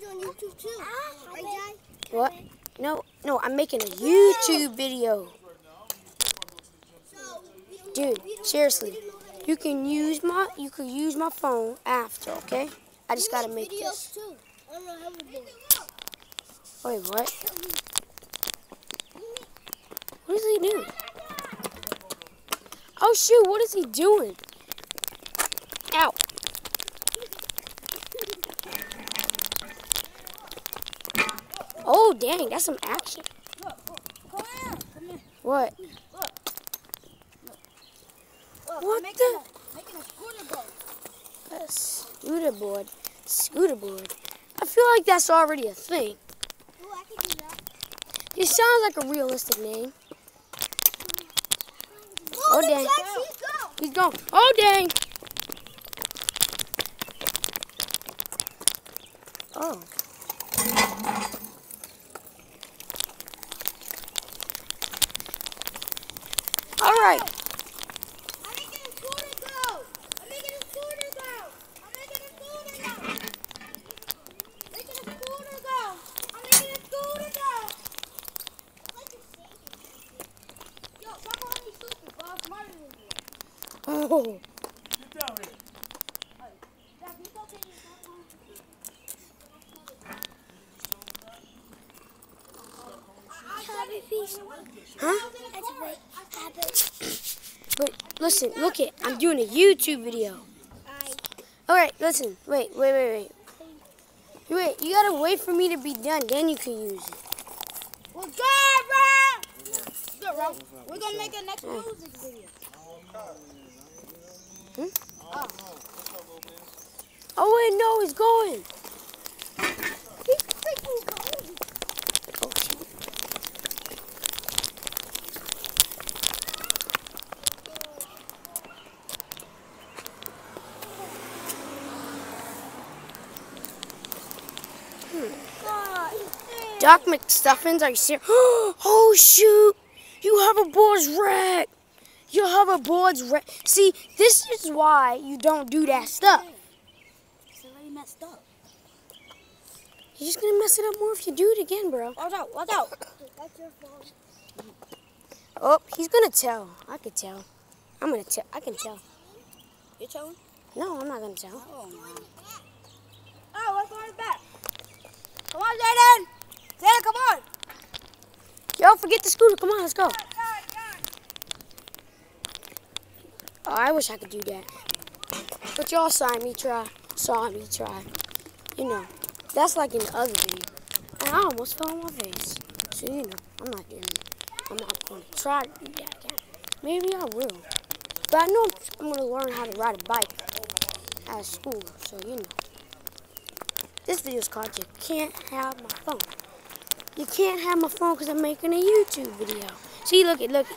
you on YouTube too. Right? What? No, no, I'm making a YouTube video. Dude, seriously. You can use my you can use my phone after, okay? I just gotta make this. Wait, what? What is he doing? Oh shoot, what is he doing? Oh dang, that's some action. Come here. Come here. What? Look, What I'm making the- A, making a scooter boat. A scooter board. Scooter board. I feel like that's already a thing. Oh, I can do that. It sounds like a realistic name. Oh, dang. the taxi's go. He's gone. Oh dang. Oh. All right. I'm making a scooter go. I'm making a scooter go. I'm making a scooter go. Making a scooter go. I'm making a scooter go. Yo, stop calling me stupid, bro. I'm smarter than you. Oh. Get down here. Dad, you still taking your phone? Feast. Huh? That's right. Happy. But listen, look it. I'm doing a YouTube video. All right, listen. Wait, wait, wait, wait. Wait, you gotta wait for me to be done, then you can use it. We're good, bro. Good, bro. We're gonna make a next hmm. music video. Hmm? Oh wait, no, he's going. He's freaking going. Oh, shoot. God. Doc McStuffins, are you serious? Oh shoot! You have a board's wreck. You have a board's wreck. See, this is why you don't do that stuff. It's already messed up. You're just gonna mess it up more if you do it again, bro. Watch out, watch out. That's your fault. Oh, he's gonna tell. I could tell. I'm gonna tell. I can tell. You're telling? No, I'm not gonna tell. Oh, no. Oh, let's go right back. Come on, Jaden. Jaden, come on. Yo, forget the scooter. Come on, let's go. Oh, I wish I could do that. But y'all saw me try. Saw me try. You know, that's like in the other video. And I almost fell on my face. So, you know, I'm not doing it. I'm not going to try to do that again. Maybe I will. But I know I'm going to learn how to ride a bike at school. So, you know. This video is called You Can't Have My Phone. You can't have my phone because I'm making a YouTube video. See, look it, look it.